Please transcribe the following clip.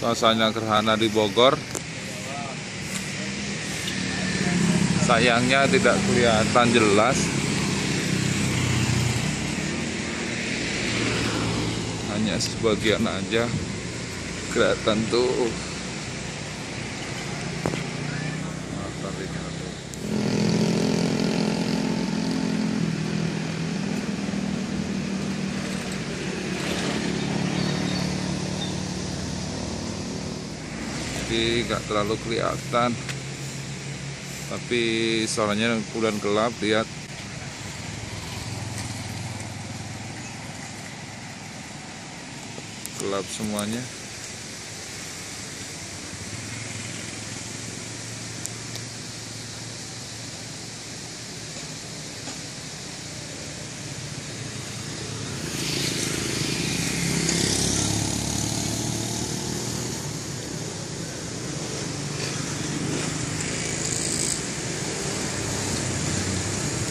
suasana gerhana di Bogor. Sayangnya tidak kelihatan jelas. Hanya sebagian aja kelihatan tuh jadi nggak terlalu kelihatan. Tapi soalnya bulan gelap lihat. Gelap semuanya